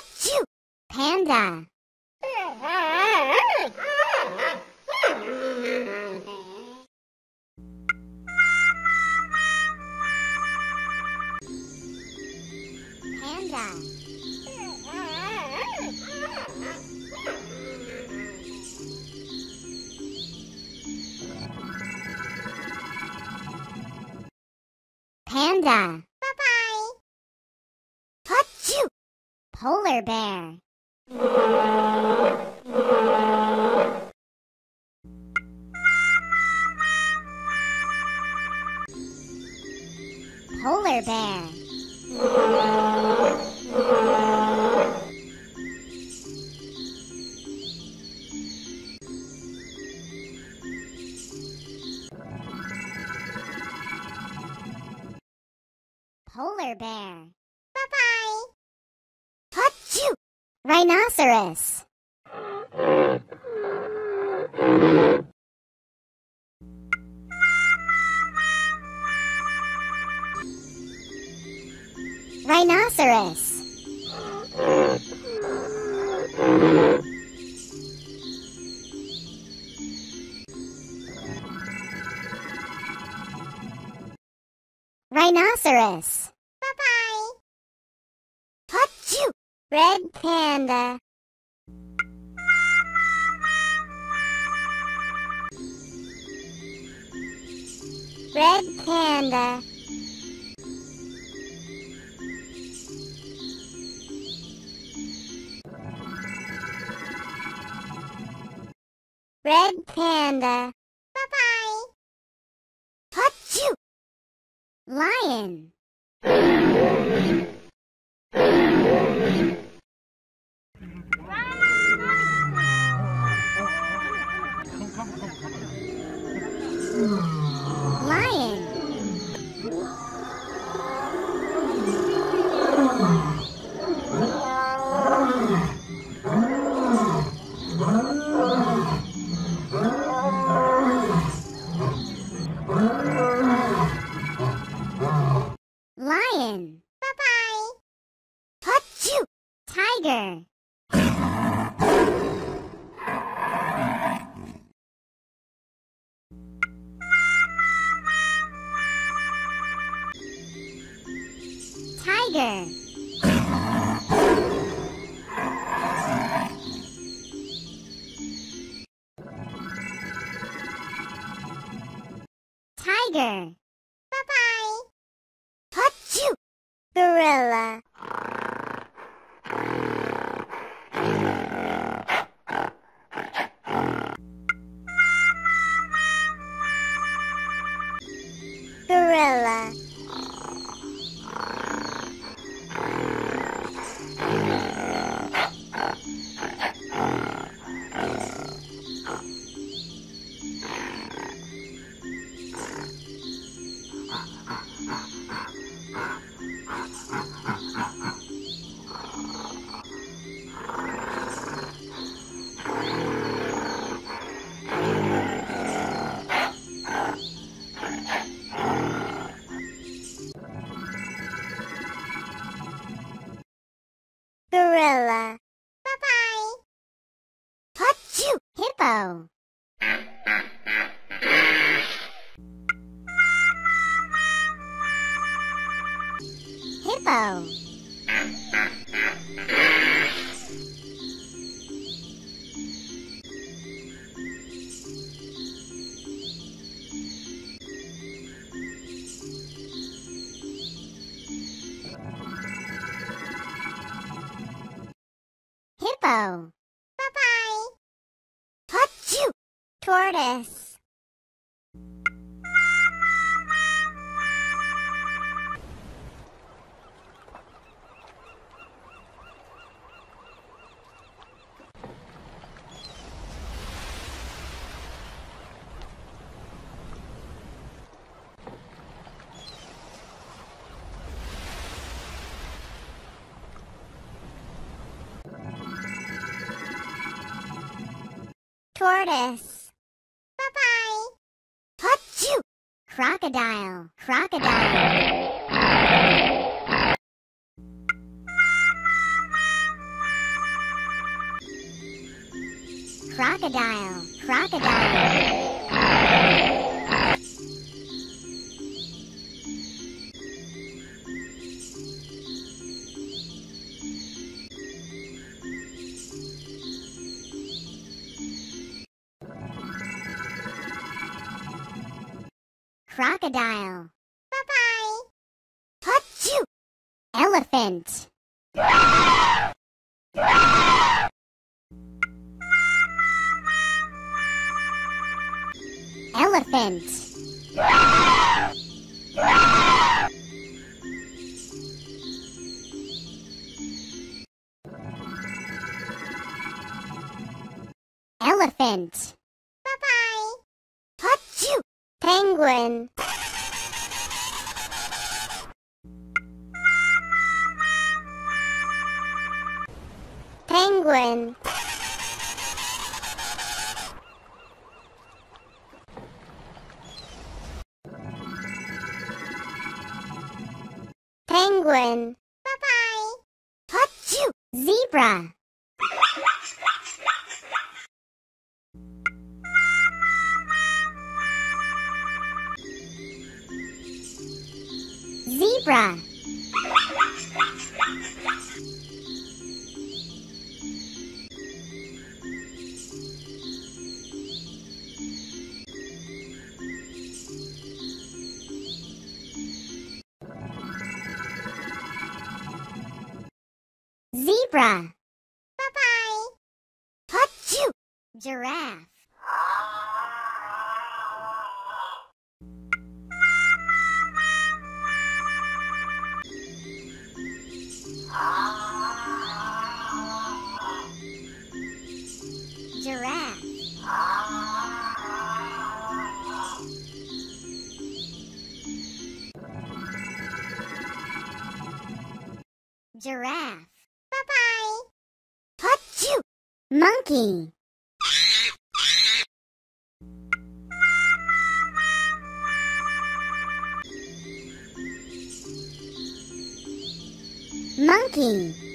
Achoo! Panda. Panda. Panda. Bye-bye. Achoo! Polar bear. Polar bear. Rhinoceros. Rhinoceros. Rhinoceros. Bye-bye. Achoo! Red panda. Red panda. Red panda. Bye-bye. Lion. Lion. Tiger. Gorilla. Bye-bye. Achoo! Hippo. Hippo. Tortoise. Tortoise. Crocodile, crocodile. Crocodile, crocodile. Crocodile. Bye-bye. Achoo! Elephant. Elephant. Elephant. Bye-bye. Achoo! Penguin. Penguin. Penguin. Bye-bye. Zebra. Zebra. Zebra. Bye-bye. Achoo! Giraffe. Giraffe. Giraffe. Bye-bye. Achoo! Monkey. Monkey.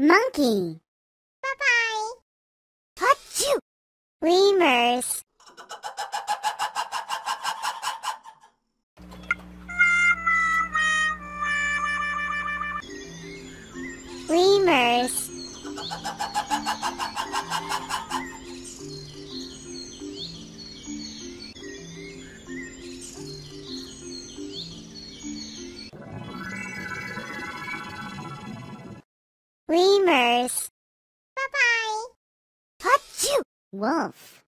Monkey. Bye-bye. Achoo! Lemurs. Lemurs. Wolf.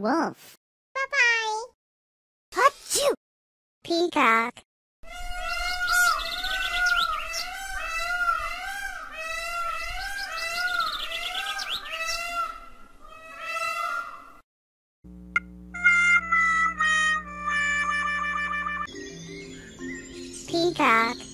Wolf. Bye-bye. Achoo! Peacock. Peacock.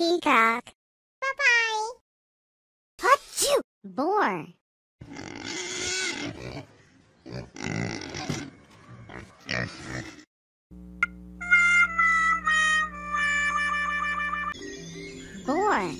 Peacock. Bye-bye. Boar. Boar. Boar.